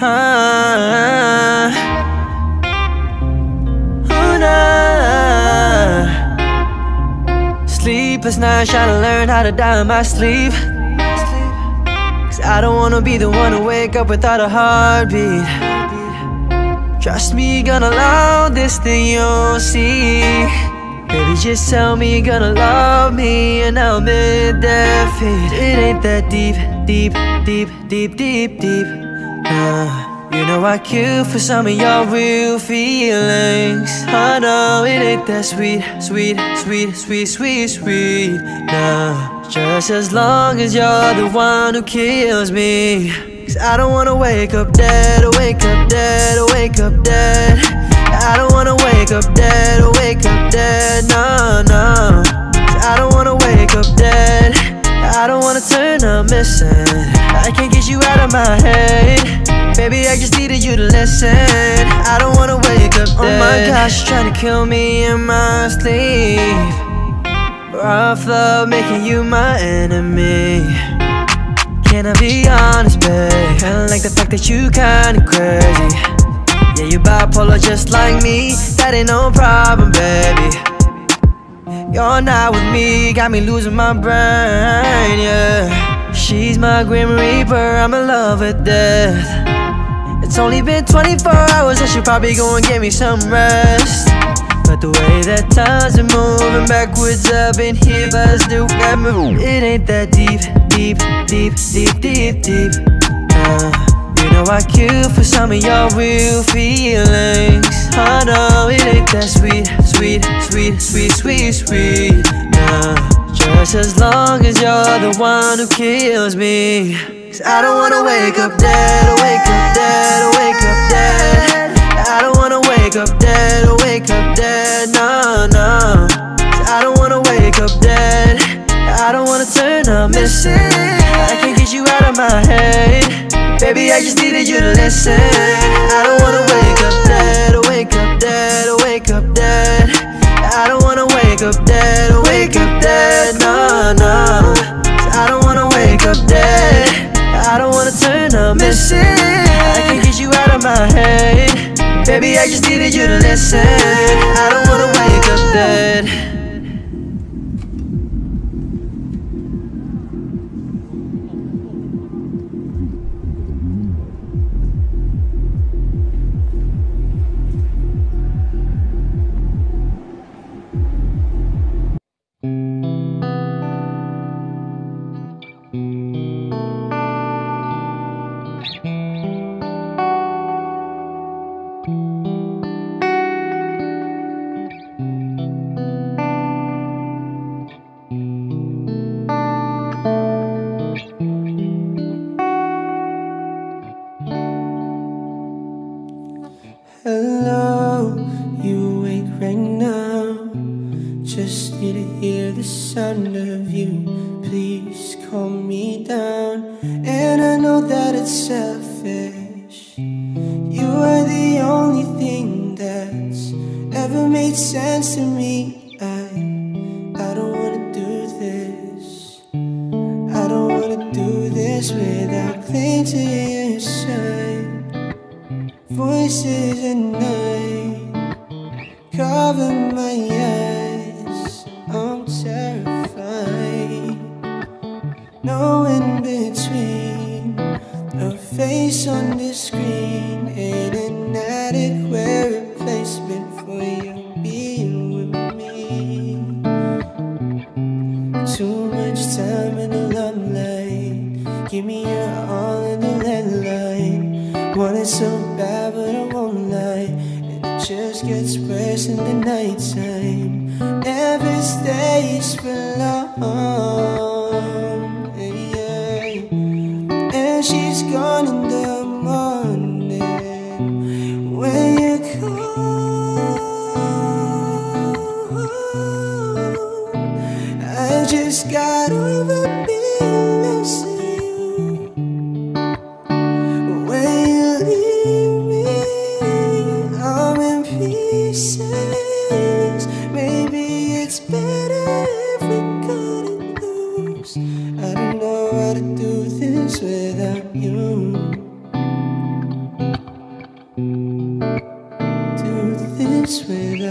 Ah, oh, nah. Sleepless nights trying to learn how to die in my sleep. Cause I don't wanna be the one to wake up without a heartbeat. Trust me, gonna love this thing you'll see. Baby, just tell me you're gonna love me and I'll admit defeat. It ain't that deep, deep, deep, deep, deep, deep. Nah. You know I kill for some of your real feelings. I know it ain't that sweet, sweet, sweet, sweet, sweet, sweet. Nah, just as long as you're the one who kills me. Cause I don't wanna wake up dead, or wake up dead, oh, wake up dead. I don't wanna wake up dead, or wake up dead, no, no. Cause I don't wanna wake up dead. I don't wanna turn up missing. I can't get you out of my head. Baby, I just needed you to listen. I don't wanna wake up dead. Oh my gosh, trying to kill me in my sleep. Rough love making you my enemy. Can I be honest, babe? Kinda like the fact that you kinda crazy. Yeah, you bipolar just like me. That ain't no problem, baby. You're not with me, got me losing my brain, yeah. She's my grim reaper, I'm in love with death. It's only been 24 hours, I should probably go and get me some rest. But the way that time's are moving backwards, I've been here, but I still got move. It ain't that deep, deep, deep, deep, deep, deep. Uh, know I kill for some of your real feelings. I know it ain't that sweet, sweet, sweet, sweet, sweet, sweet. Nah, just as long as you're the one who kills me. Cause I don't wanna wake up dead, wake up dead, wake up dead. I don't wanna wake up dead, wake up dead, no, no. Cause I don't wanna wake up dead. I don't wanna turn up missing. Baby, I just needed you to listen. I don't wanna wake up dead, wake up dead, wake up dead. I don't wanna wake up dead, wake up dead, no, no. I don't wanna wake up dead. I don't wanna turn up missing. I can't get you out of my head. Baby, I just needed you to listen. I don't wanna wake up dead. Just need to hear the sound of you. In the limelight. Give me your all in the landline. Want it so bad, but I won't lie. And it just gets worse in the nighttime. For long. yeah, yeah. And she's gone sweet